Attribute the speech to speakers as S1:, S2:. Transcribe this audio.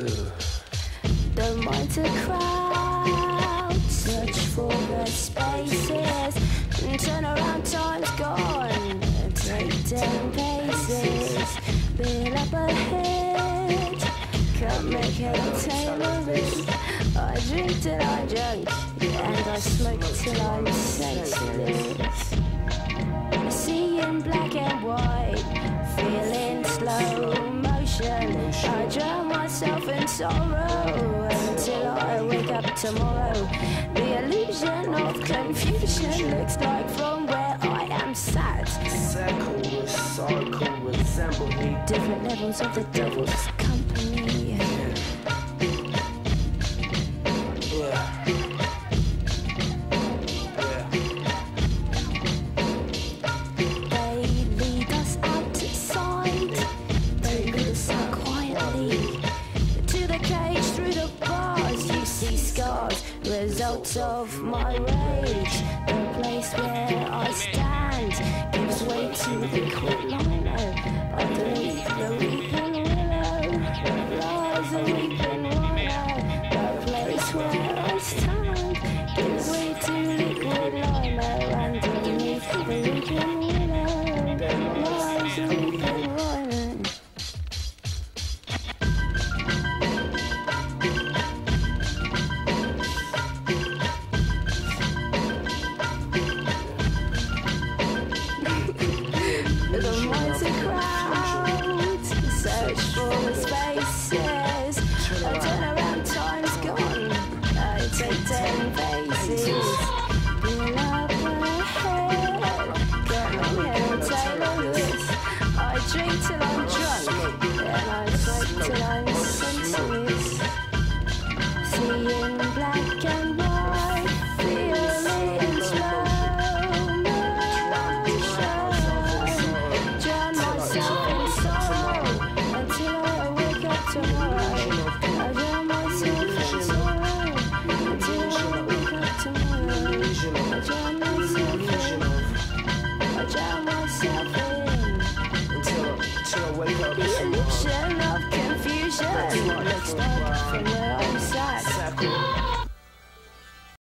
S1: The
S2: monster crowd search for the spaces. And turn around time's gone. Take ten paces. Build up a hit can't make head tailoring I drink till I drunk. And I smoke till I'm senseless. Seeing black and white. Feeling slow motion. I drive sorrow until I wake up tomorrow. The illusion of confusion looks like from where I am sat.
S1: Circle, with circle, resemble me.
S2: Different levels of the devil's company. See scars, results of my rage. The place where I stand gives way to the quick drink till I'm like from where I'm sat.
S1: Circle,